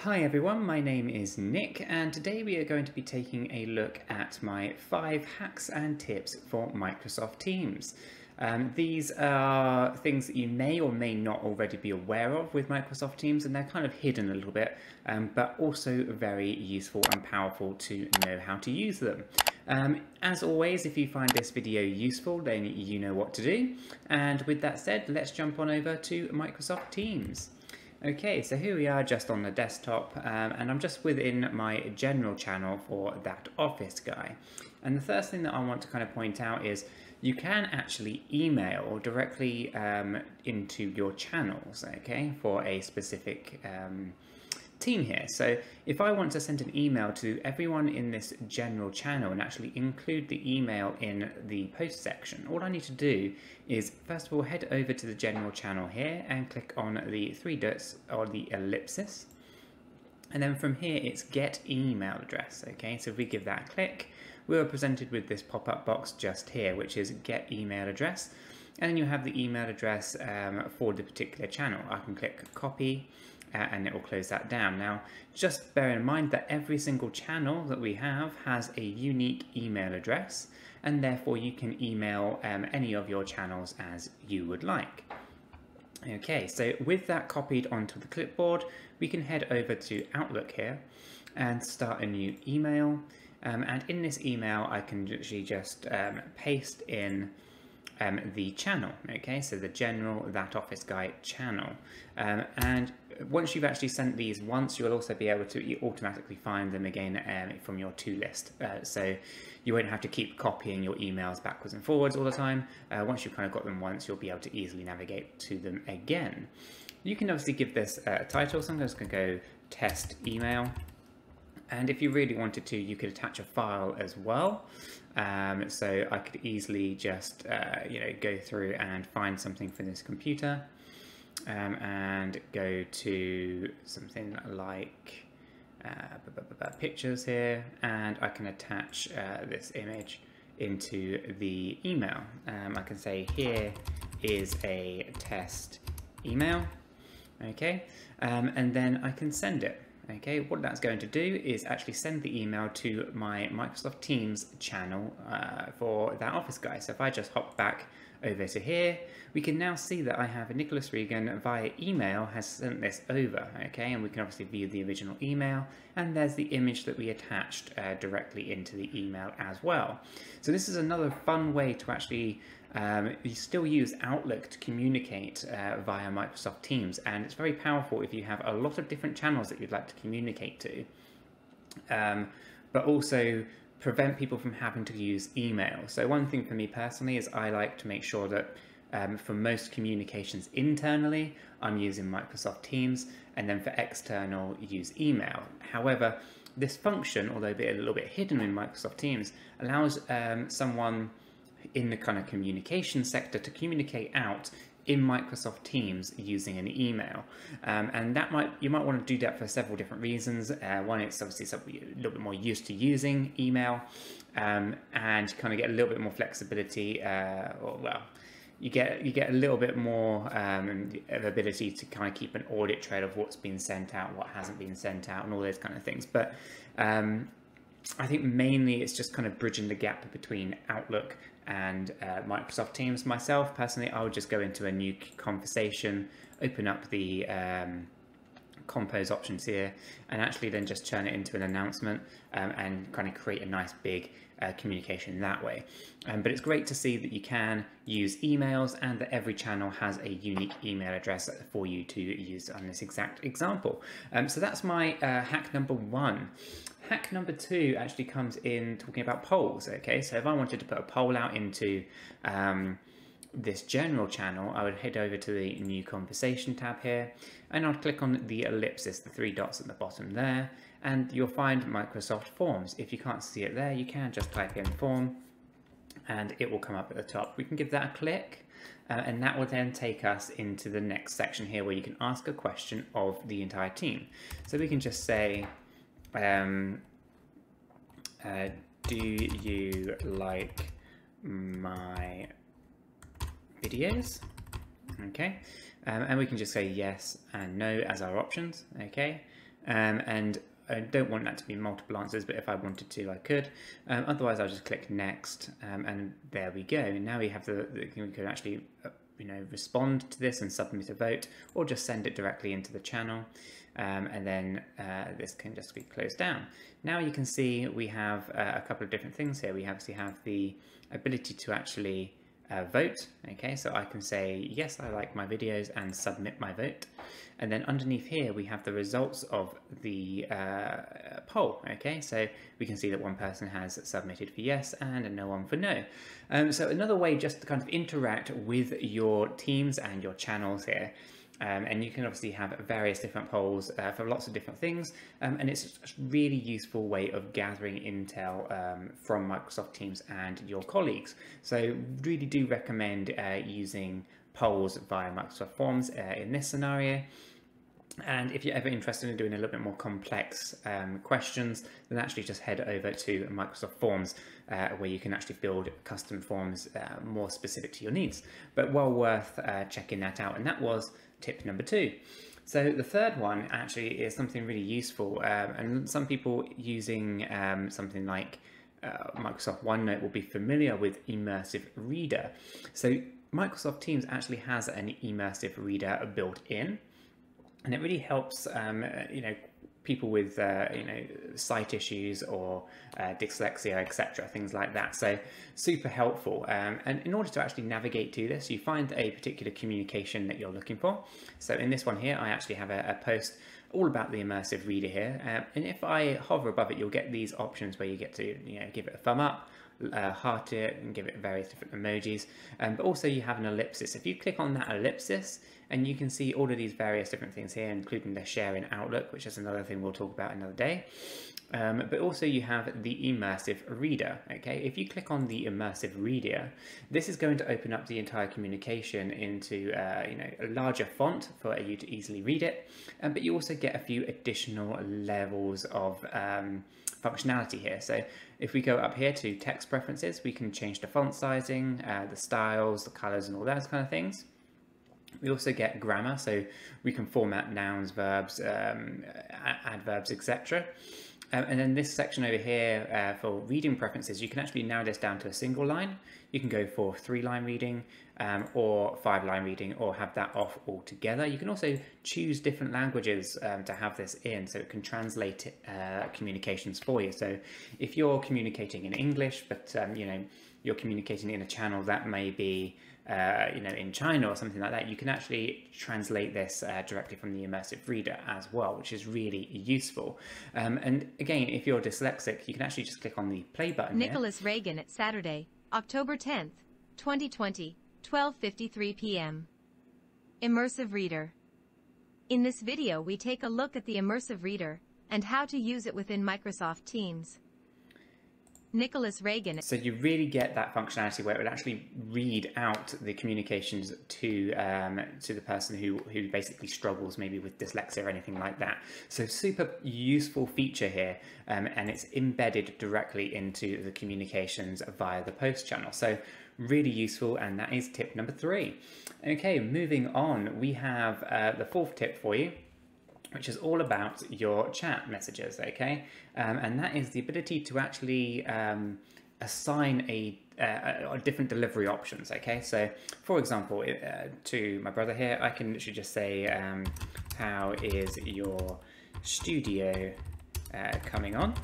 Hi everyone, my name is Nick and today we are going to be taking a look at my five hacks and tips for Microsoft Teams. Um, these are things that you may or may not already be aware of with Microsoft Teams and they're kind of hidden a little bit, um, but also very useful and powerful to know how to use them. Um, as always, if you find this video useful, then you know what to do. And with that said, let's jump on over to Microsoft Teams. Okay, so here we are just on the desktop um, and I'm just within my general channel for that office guy. And the first thing that I want to kind of point out is you can actually email directly um, into your channels, okay, for a specific um, team here. So if I want to send an email to everyone in this general channel and actually include the email in the post section, all I need to do is first of all head over to the general channel here and click on the three dots or the ellipsis. And then from here it's get email address. Okay, so if we give that a click, we are presented with this pop-up box just here, which is get email address. And then you have the email address um, for the particular channel. I can click copy and it will close that down. Now, just bear in mind that every single channel that we have has a unique email address and therefore you can email um, any of your channels as you would like. Okay, so with that copied onto the clipboard, we can head over to Outlook here and start a new email. Um, and in this email, I can actually just um, paste in um, the channel, okay, so the general That Office Guy channel. Um, and once you've actually sent these once, you'll also be able to automatically find them again um, from your to list. Uh, so you won't have to keep copying your emails backwards and forwards all the time. Uh, once you've kind of got them once, you'll be able to easily navigate to them again. You can obviously give this a title, so I'm just going to go test email. And if you really wanted to, you could attach a file as well. Um, so I could easily just, uh, you know, go through and find something for this computer um, and go to something like uh, pictures here and I can attach uh, this image into the email. Um, I can say here is a test email, okay, um, and then I can send it. Okay, what that's going to do is actually send the email to my Microsoft Teams channel uh, for that office guy. So if I just hop back over to here, we can now see that I have a Nicholas Regan via email has sent this over, okay, and we can obviously view the original email, and there's the image that we attached uh, directly into the email as well. So this is another fun way to actually um, you still use Outlook to communicate uh, via Microsoft Teams, and it's very powerful if you have a lot of different channels that you'd like to communicate to, um, but also prevent people from having to use email. So one thing for me personally is I like to make sure that um, for most communications internally, I'm using Microsoft Teams, and then for external, use email. However, this function, although a little bit hidden in Microsoft Teams, allows um, someone in the kind of communication sector to communicate out in Microsoft Teams using an email. Um, and that might you might want to do that for several different reasons. Uh, one, it's obviously something a little bit more used to using email um, and kind of get a little bit more flexibility, uh, or well, you get you get a little bit more um, of ability to kind of keep an audit trail of what's been sent out, what hasn't been sent out, and all those kind of things. But um, I think mainly it's just kind of bridging the gap between Outlook and uh, Microsoft Teams. Myself, personally, I would just go into a new conversation, open up the um, compose options here, and actually then just turn it into an announcement um, and kind of create a nice big uh, communication that way. Um, but it's great to see that you can use emails and that every channel has a unique email address for you to use on this exact example. Um, so that's my uh, hack number one. Hack number two actually comes in talking about polls. Okay, so if I wanted to put a poll out into um, this general channel, I would head over to the new conversation tab here and I'll click on the ellipsis, the three dots at the bottom there, and you'll find Microsoft Forms. If you can't see it there, you can just type in form and it will come up at the top. We can give that a click uh, and that will then take us into the next section here where you can ask a question of the entire team. So we can just say, um, uh, do you like my videos? Okay, um, and we can just say yes and no as our options, okay? Um, and I don't want that to be multiple answers, but if I wanted to, I could. Um, otherwise, I'll just click next, um, and there we go. Now we have the, the we can actually, uh, you know, respond to this and submit a vote, or just send it directly into the channel, um, and then uh, this can just be closed down. Now you can see we have uh, a couple of different things here. We obviously have the ability to actually uh, vote. Okay, so I can say, yes, I like my videos and submit my vote. And then underneath here, we have the results of the uh, poll. Okay, so we can see that one person has submitted for yes and no one for no. Um, so another way just to kind of interact with your teams and your channels here um, and you can obviously have various different polls uh, for lots of different things. Um, and it's a really useful way of gathering intel um, from Microsoft Teams and your colleagues. So really do recommend uh, using polls via Microsoft Forms uh, in this scenario. And if you're ever interested in doing a little bit more complex um, questions, then actually just head over to Microsoft Forms, uh, where you can actually build custom forms uh, more specific to your needs. But well worth uh, checking that out. And that was tip number two. So the third one actually is something really useful, um, and some people using um, something like uh, Microsoft OneNote will be familiar with Immersive Reader. So Microsoft Teams actually has an Immersive Reader built in, and it really helps, um, you know, people with uh, you know sight issues or uh, dyslexia, etc., things like that. So super helpful. Um, and in order to actually navigate to this, you find a particular communication that you're looking for. So in this one here, I actually have a, a post all about the immersive reader here. Uh, and if I hover above it, you'll get these options where you get to you know give it a thumb up, uh, heart it and give it various different emojis. Um, but also you have an ellipsis. If you click on that ellipsis, and you can see all of these various different things here, including the share in Outlook, which is another thing we'll talk about another day. Um, but also you have the immersive reader, okay? If you click on the immersive reader, this is going to open up the entire communication into, uh, you know, a larger font for you to easily read it. Um, but you also get a few additional levels of um, functionality here. So if we go up here to text preferences, we can change the font sizing, uh, the styles, the colors and all those kind of things. We also get grammar, so we can format nouns, verbs, um, adverbs, etc. Um, and then this section over here uh, for reading preferences, you can actually narrow this down to a single line. You can go for three line reading um, or five line reading or have that off altogether. You can also choose different languages um, to have this in so it can translate uh, communications for you. So if you're communicating in English, but um, you know, you're communicating in a channel that may be uh, you know, in China or something like that, you can actually translate this uh, directly from the immersive reader as well, which is really useful. Um, and again, if you're dyslexic, you can actually just click on the play button. Nicholas here. Reagan at Saturday, October 10th, 2020, 12:53 p.m. Immersive Reader. In this video, we take a look at the Immersive Reader and how to use it within Microsoft Teams. Nicholas Reagan. So you really get that functionality where it would actually read out the communications to um, to the person who who basically struggles maybe with dyslexia or anything like that. So super useful feature here, um, and it's embedded directly into the communications via the post channel. So really useful, and that is tip number three. Okay, moving on, we have uh, the fourth tip for you which is all about your chat messages, okay? Um, and that is the ability to actually um, assign a, uh, a, different delivery options, okay? So, for example, uh, to my brother here, I can literally just say, um, how is your studio uh, coming on?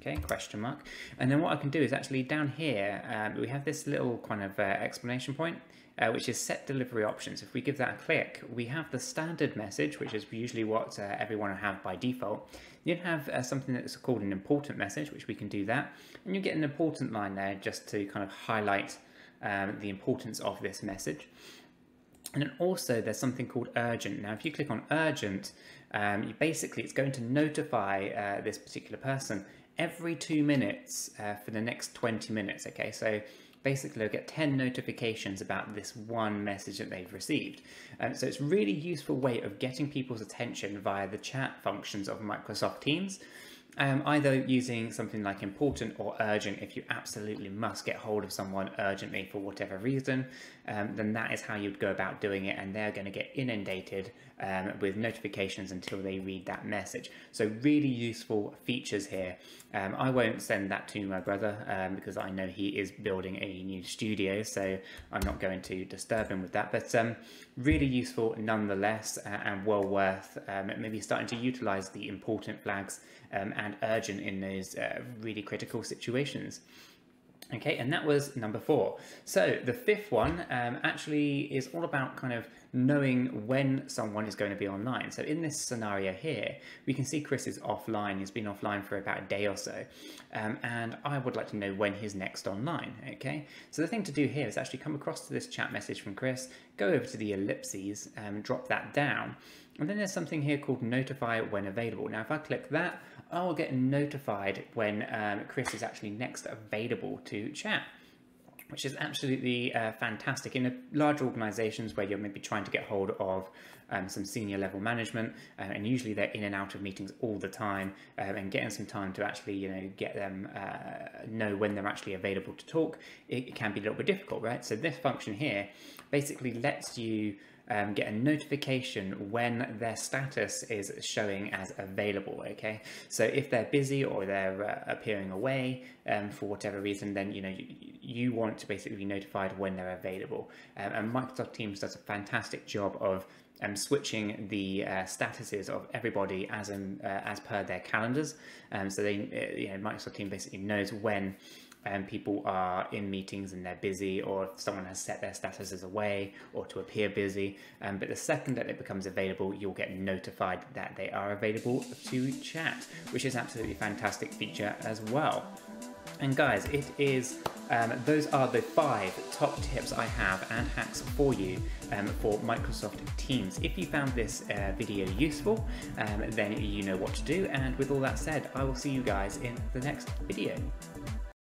Okay, question mark. And then what I can do is actually down here, um, we have this little kind of uh, explanation point uh, which is set delivery options. If we give that a click, we have the standard message, which is usually what uh, everyone will have by default. You have uh, something that's called an important message, which we can do that. And you get an important line there just to kind of highlight um, the importance of this message. And then also there's something called urgent. Now, if you click on urgent, um, you basically it's going to notify uh, this particular person every two minutes uh, for the next 20 minutes. Okay, so basically they'll get 10 notifications about this one message that they've received. Um, so it's a really useful way of getting people's attention via the chat functions of Microsoft Teams. Um, either using something like important or urgent if you absolutely must get hold of someone urgently for whatever reason, um, then that is how you'd go about doing it and they're going to get inundated um, with notifications until they read that message. So really useful features here. Um, I won't send that to my brother um, because I know he is building a new studio, so I'm not going to disturb him with that. But um, really useful nonetheless, uh, and well worth maybe starting to utilize the important flags um, and urgent in those uh, really critical situations. Okay, and that was number four. So the fifth one um, actually is all about kind of knowing when someone is going to be online. So in this scenario here, we can see Chris is offline. He's been offline for about a day or so. Um, and I would like to know when he's next online, okay? So the thing to do here is actually come across to this chat message from Chris, go over to the ellipses, um, drop that down, and then there's something here called notify when available. Now, if I click that, I will get notified when um, Chris is actually next available to chat which is absolutely uh, fantastic. In a, large organizations where you're maybe trying to get hold of um, some senior level management uh, and usually they're in and out of meetings all the time um, and getting some time to actually you know get them uh, know when they're actually available to talk it, it, can be a little bit difficult right? So this function here basically lets you um, get a notification when their status is showing as available. Okay, so if they're busy or they're uh, appearing away um, for whatever reason, then you know you, you, want to basically be notified when they're available. Um, and Microsoft Teams does a fantastic job of um, switching the uh, statuses of everybody as in, uh, as per their calendars. Um, so they, uh, you know, Microsoft Teams basically knows when um, people are in meetings and they're busy, or if someone has set their statuses away or to appear busy. Um, but the second that it becomes available, you'll get notified that they are available to chat, which is absolutely fantastic feature as well. And guys, it is um, those are the five top tips I have and hacks for you um, for Microsoft Teams. If you found this uh, video useful, um, then you know what to do. And with all that said, I will see you guys in the next video.